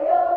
Hallelujah.